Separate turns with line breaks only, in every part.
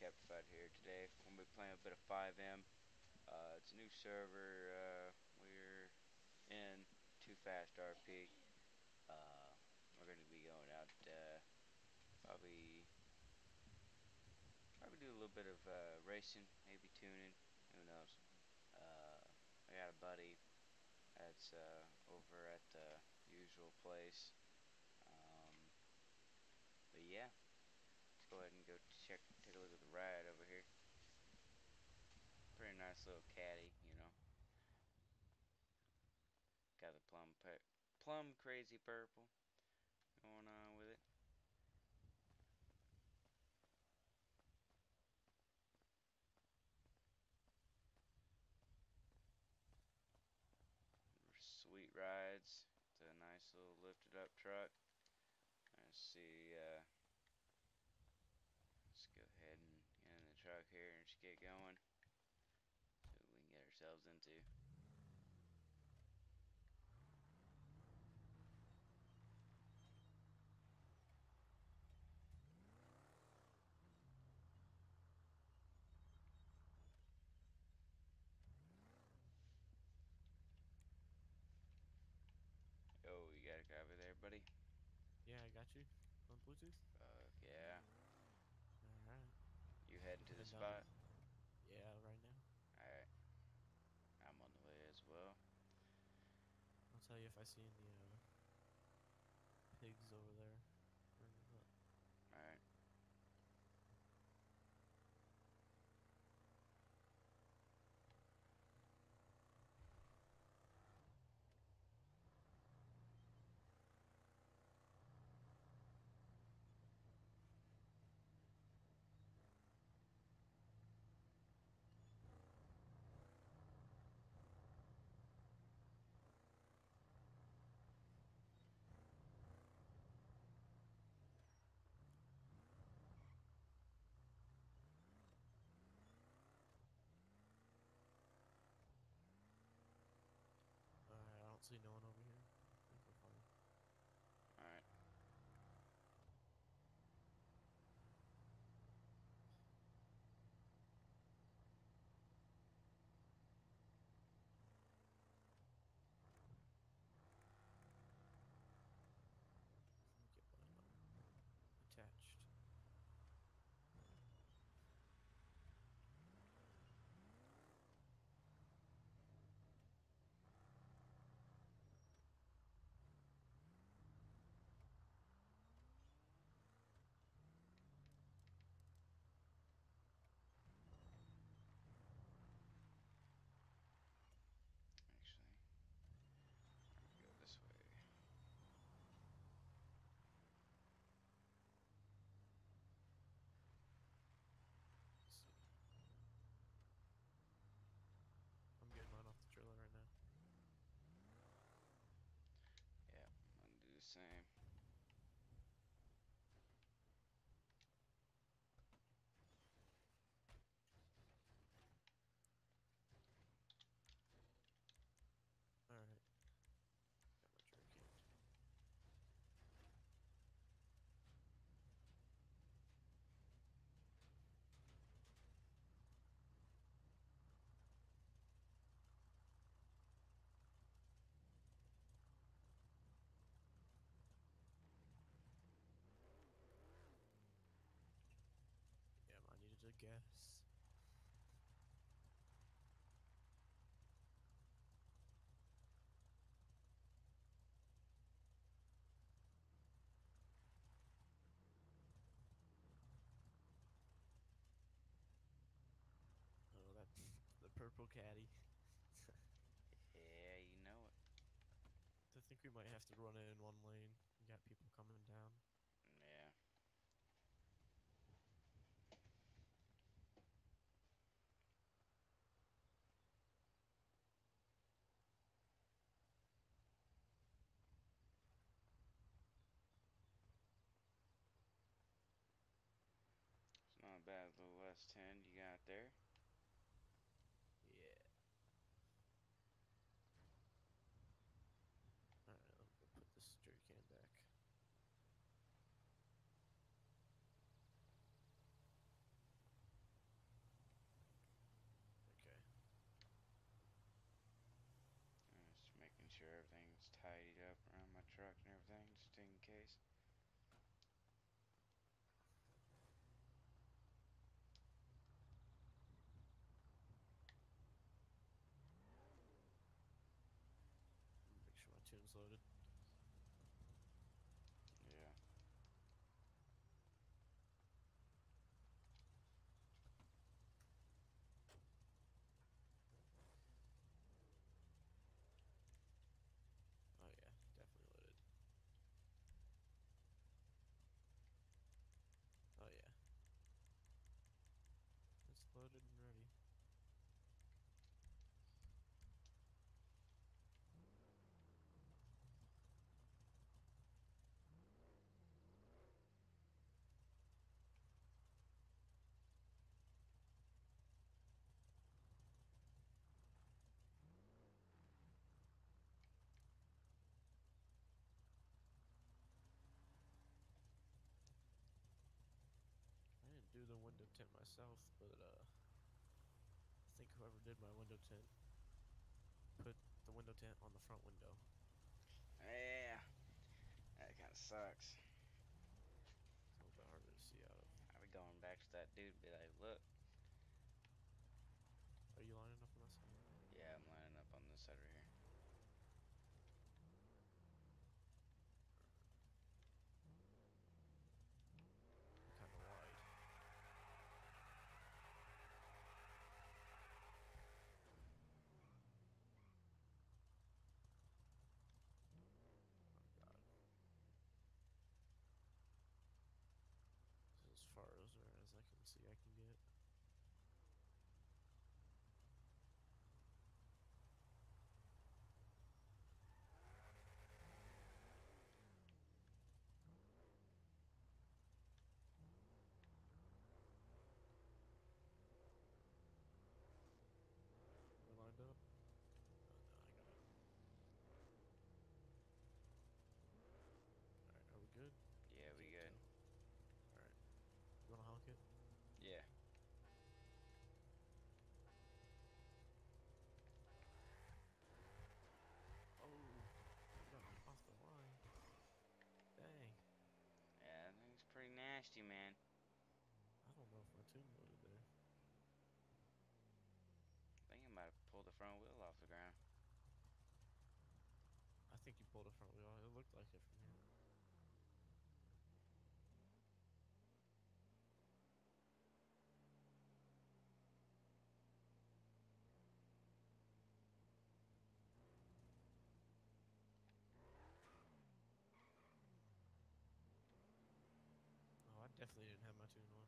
CaptaFighter here today. We're gonna be playing a bit of FiveM. Uh, it's a new server. Uh, we're in To Fast RP. Uh, we're gonna be going out. Uh, probably, probably do a little bit of uh, racing, maybe tuning. Who knows? Uh, I got a buddy that's over at the usual place. Um, but yeah, let's go ahead and go check, take a look at the ride over here. Pretty nice little caddy, you know. Got the plum plum crazy purple going on with it. Sweet rides. It's a nice little lifted up truck. Let's see, uh, let's go ahead and get in the truck here and just get going. See what we can get ourselves into. Oh, you got a copy there, buddy?
Yeah, I got you. On Bluetooth?
Fuck yeah.
Alright.
You heading to the spot?
Yeah, right now.
Alright. I'm on the way as well.
I'll tell you if I see any needed a guess. Oh, that the purple caddy.
Yeah, you know it.
I think we might have to run it in one lane. We got people coming down.
Yeah. It's not a little S10 you got there.
Yeah. Alright, let me go put this jerry can back. Was loaded.
Yeah.
Oh yeah, definitely loaded. Oh yeah. It's loaded and ready. I didn't do the window tint myself, but uh, I think whoever did my window tint put the window tint on the front window.
Yeah. That kind of sucks.
It's a little bit harder to see out of.
I'll be going back to that dude be like, look.
Are you lining up on that side?
Yeah, I'm lining up on this side right here.
Kind of wide. Oh god. This is as far as, as I can see I can get. Am I lined up? Oh, no, I got it. Alright, are we good?
Yeah, we good.
Alright. You wanna honk it?
Yeah.
Oh, you got me off the line. Dang.
Yeah, that thing's pretty nasty, man.
I don't know if my tune loaded there.
I think I might have pulled the front wheel off the ground.
I think you pulled a front wheel. It looked like it from here. Oh, I definitely didn't have my tune on.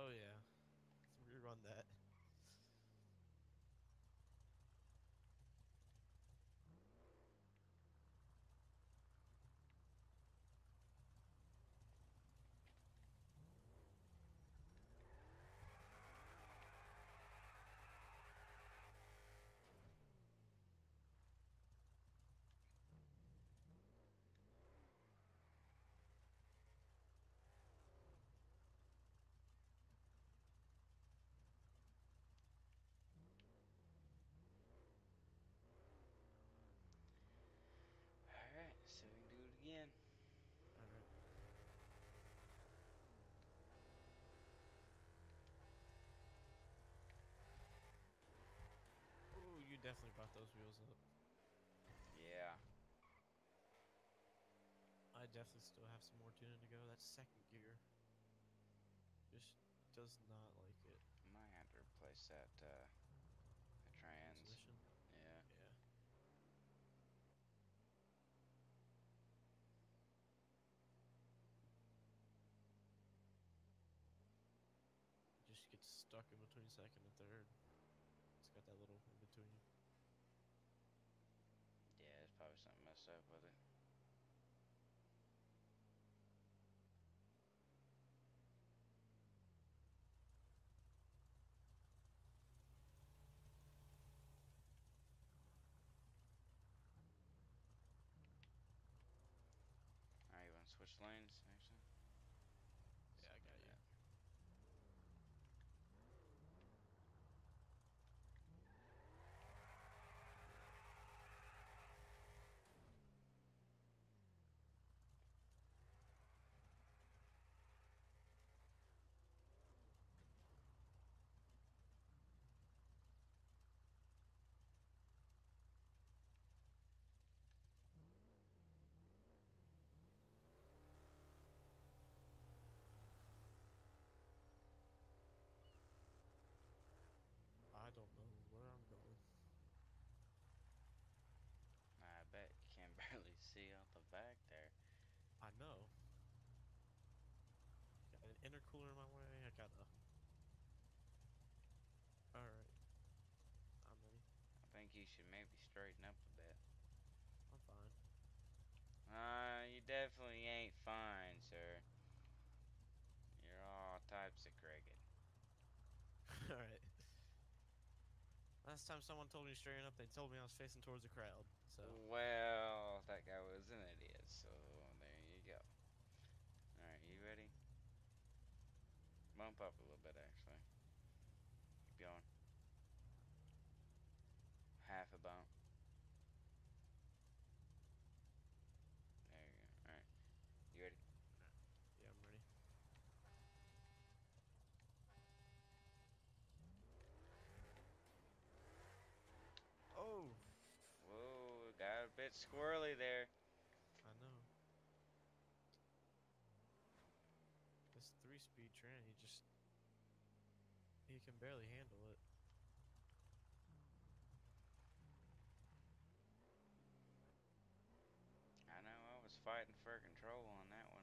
Oh yeah. Let's rerun that.
Alright, so we can do it again.
Alright. Oh, you definitely brought those wheels up.
Yeah.
I definitely still have some more tuning to go. That's second gear. Just does not like it.
Might have to replace that, uh, that trans.
Transmission.
Yeah.
Yeah. Just gets stuck in between second and third. It's got that little in between.
Yeah, there's probably something messed up with it. Alright, you want to switch lanes, actually?
Yeah, I got you.
See out the back there.
I know. Got an intercooler in my way. I got a. Alright. I'm ready.
I think you should maybe straighten up a bit.
I'm fine.
Uh, you definitely ain't fine, sir. You're all types of cricket.
Alright. Last time someone told me straight up, they told me I was facing towards the crowd. So,
Well, that guy was an idiot, so there you go. Alright, you ready? Bump up a little bit, actually. Keep going. Half a bump. There you go. Alright. You ready?
yeah, I'm ready. Oh,
Whoa, bit squirrely there.
I know. Mm. This three-speed train, he just he can barely handle it.
I know, I was fighting for control on that one.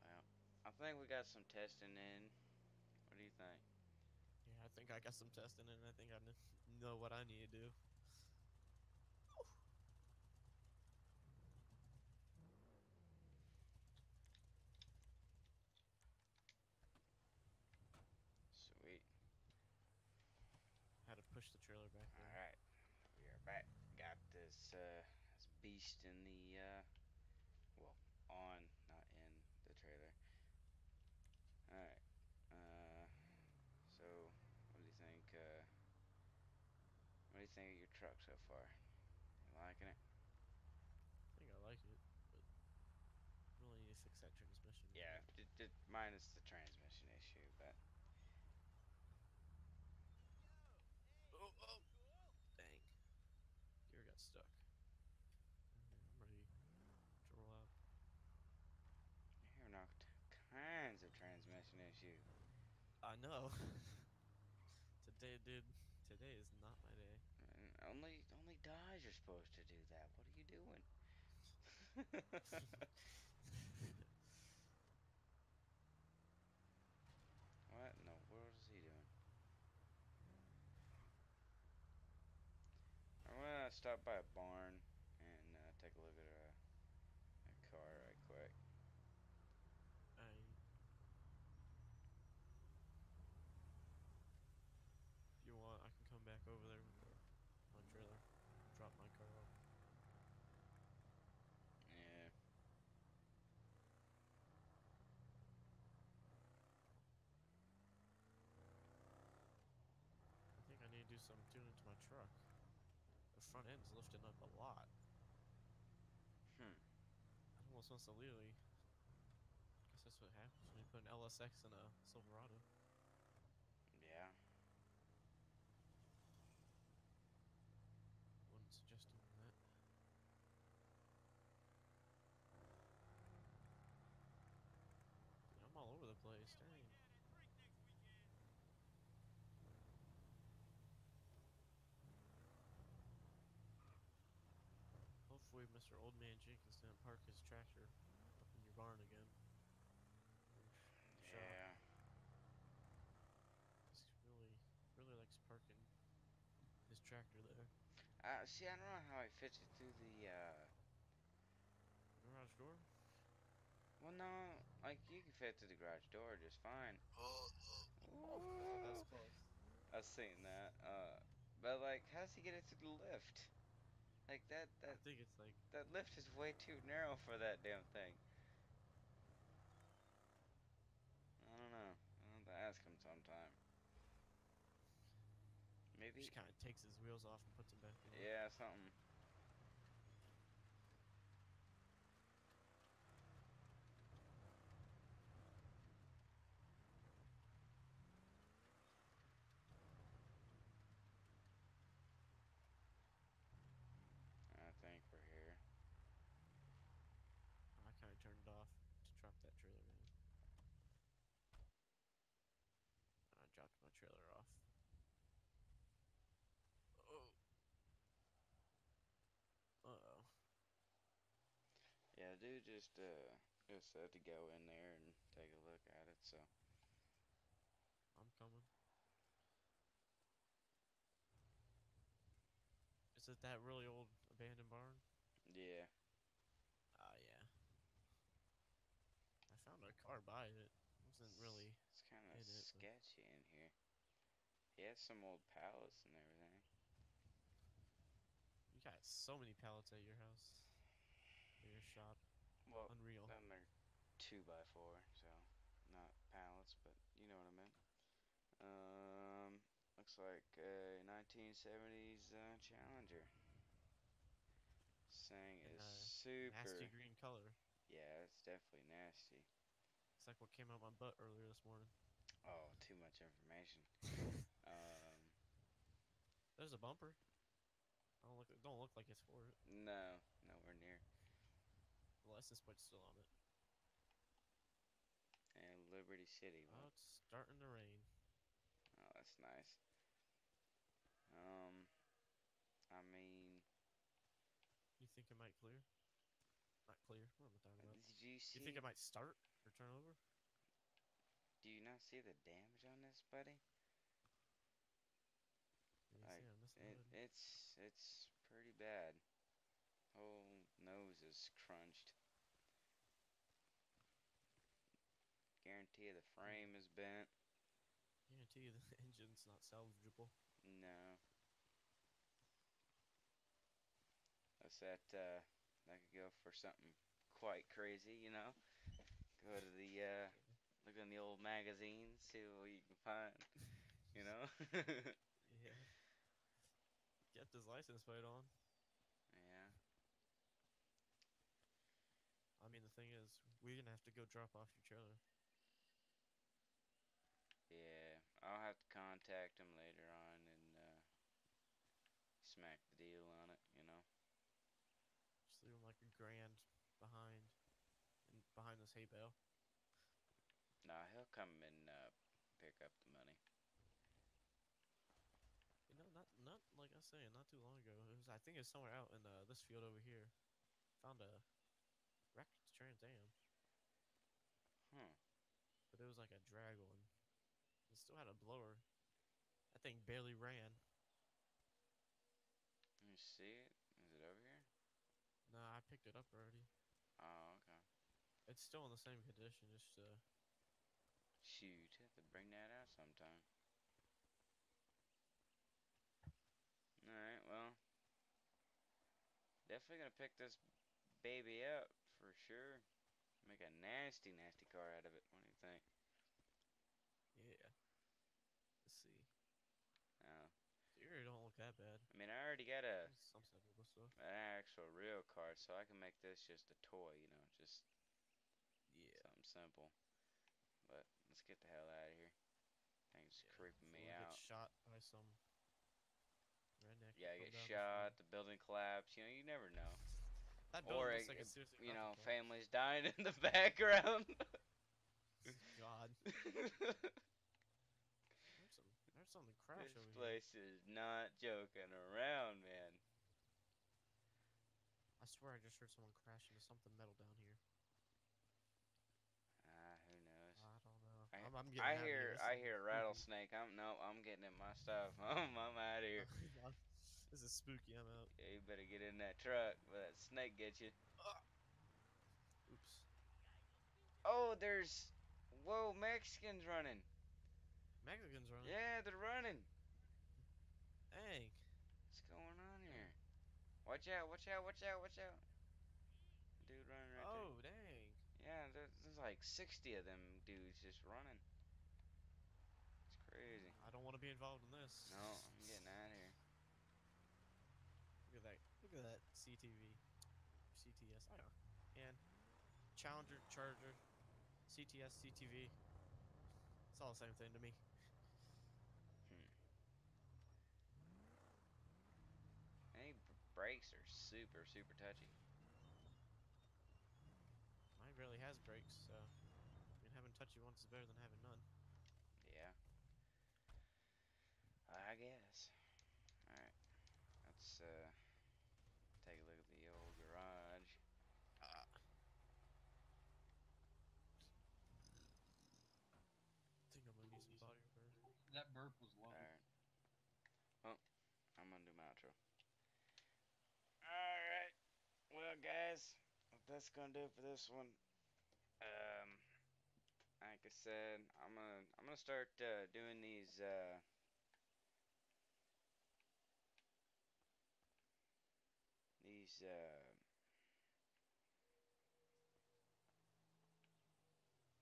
Well, I think we got some testing in. What do you think?
Yeah, I think I got some testing in. I think I know what I need to do.
Sweet.
How to push the trailer back.
Alright. We are back. Got this uh this beast in the uh well, on, not in the trailer. Alright. Uh so what do you think uh what do you think of your truck so far? You liking it?
I think I like it, but really need to fix that transmission.
Yeah, d- d- minus the transmission issue, but
Oh, oh. Dang. Gear got stuck. I'm ready to roll out.
you're all kinds of transmission issue.
I know. today, dude. Today is not my day.
And only only Dodge are supposed to do that. What are you doing? what in the world is he doing? I'm gonna stop by a barn and uh, take a look at a, a car right quick.
I. If you want, I can come back over there with the, my trailer. Drop my car off.
Yeah.
I think I'm to do tuning to my truck. The front end's lifting up a lot.
Hmm.
It almost wants to literally. I guess that's what happens when you put an LSX in a Silverado.
Yeah.
Wouldn't suggest doing that. Dude, I'm all over the place. Dang. Hopefully, Mr. Old Man Jenkins didn't park his tractor up in your barn again.
Yeah.
He's really, really likes parking his tractor there.
Uh, see, I don't know how he fits it through the, uh,
Garage door?
well, no, like, you can fit through the garage door just fine.
Oh,
Ooh.
close.
I've seen that, uh, but, like, how's he get it through the lift? Like, that,
I
that,
think it's like
that lift is way too narrow for that damn thing. I don't know. I'll have to ask him sometime. Maybe,
just kind of takes his wheels off and puts them back in.
yeah, something. I think we're here.
I kind of turned it off to drop that trailer in. I
just uh just uh, to go in there and take a look at it. So
I'm coming. Is it that really old abandoned barn?
yeah,
Ah, yeah. I found a car by it. Wasn't really.
It's kind
in
of
it, but-
sketchy in here. He has some old pallets and everything.
You got so many pallets at your house. At your shop.
Well,
Unreal.
them are two by four, so not pallets, but you know what I meant. Um, looks like a 1970s uh, Challenger. This thing is super.
Nasty green color.
Yeah, it's definitely nasty.
It's like what came out my butt earlier this morning.
Oh, too much information. um,
There's a bumper. I don't look. Don't look like it's for it.
no, nowhere near.
The license plate's still on it.
And Liberty City.
Oh, it's starting to rain.
oh, that's nice. Um, I mean,
You think it might clear? Not clear. What am I talking about?
did you see?
You think it might start or turn over?
Do you not see the damage on this, buddy? Like,
see,
It, it's it's pretty bad. Whole nose is crunched. Guarantee the frame is bent.
Guarantee you the engine's not salvageable.
No. That's that. Uh, that could go for something quite crazy, you know. Go to the uh, look in the old magazines, see what you can find. You know.
Yeah. Get this license plate on.
yeah.
I mean, the thing is, we're gonna have to go drop off your trailer.
Yeah, I'll have to contact him later on and uh, smack the deal on it, you know.
Just leave 'em like a grand behind, and behind this hay bale.
Nah, he'll come and uh, pick up the money.
You know, not not like I was saying, not too long ago. It was, I think it's somewhere out in uh, this field over here. Found a wrecked Trans Am,
Huh.
but it was like a drag one. It still had a blower. That thing barely ran.
Let me see it. Is it over here?
Nah, I picked it up already.
Oh, okay.
It's still in the same condition, just uh,
Shoot, have to bring that out sometime. Alright, well. Definitely gonna pick this baby up for sure. Make a nasty, nasty car out of it. What do you think?
yeah. Let's see.
Oh.
That bad.
I mean, I already got a
Some stuff.
an actual real car, so I can make this just a toy, you know, just
Yeah.
something simple. But let's get the hell out of here. Thing's
yeah.
creeping me out.
Get shot by some redneck.
Yeah,
that
get shot, the building collapse. You know, you never know.
That
or it-
like
it- You know, families dying in the background.
God. Something crash
this
over here.
place is not joking around, man.
I swear I just heard someone crash into something metal down here.
Ah, who knows?
I don't know.
I-
I'm, I'm getting
I
out of
hear,
here.
I hear rattlesnake. I'm no, I'm getting in my stuff. I'm, I'm out of here.
this is spooky. I'm out.
Yeah, you better get in that truck, but that snake gets you.
Oops.
Oh, there's, whoa, Mexicans running.
Mexicans running.
Yeah, they're running.
Dang.
What's going on here? Watch out! Watch out! Watch out! Watch out! Dude running right
Oh, dang.
Yeah, there's, there's like 60 of them dudes just running. It's crazy.
I don't want to be involved in this.
No, I'm getting out of here.
Look at that. Look at that CTV. CTS. I know. And Challenger, Charger, CTS, CTV. It's all the same thing to me.
brakes are super, super touchy.
Mine barely has brakes, so I mean, having touchy ones is better than having none.
Yeah. I guess. Alright. Let's uh, take a look at the old garage.
Ah.
I think I'm gonna need some body rubber. That burp was that's gonna do it for this one. Um, like I said, I'm gonna I'm gonna start uh, doing these uh, these uh,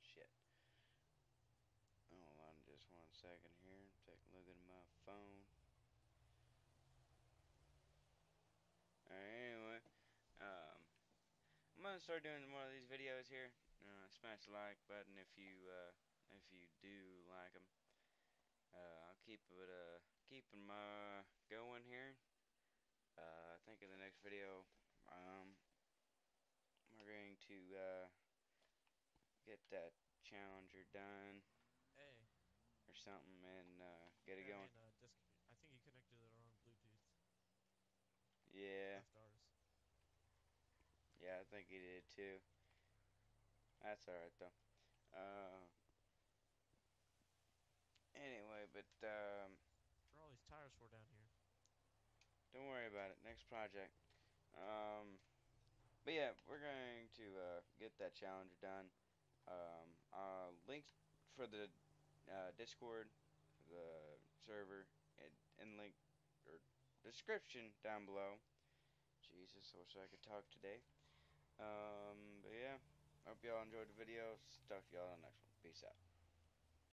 shit. Hold on just one second here. Take a look at my phone. Alright, anyway, um, I'm gonna start doing one of these videos here. Uh, smash the like button if you uh, if you do like them. Uh, I'll keep it uh, keeping my going here. Uh, I think in the next video, um, we're going to uh, get that challenger done
Hey.
or something and uh, get it
yeah,
going.
And, uh, I think you connected the wrong Bluetooth.
Yeah. Yeah, I think he did too. That's alright though. Uh, anyway, but um,
Where all these tires for down here?
don't worry about it. Next project. Um, but yeah, we're going to uh, get that challenger done. Um, uh, links for the uh, Discord, the server, and, and link or description down below. Jesus, I wish I could talk today. Um, but yeah, hope y'all enjoyed the video. Talk to y'all in the next one. Peace out.